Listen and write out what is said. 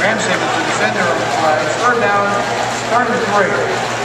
Ramsey with the defender on the flag. Third down, starting three.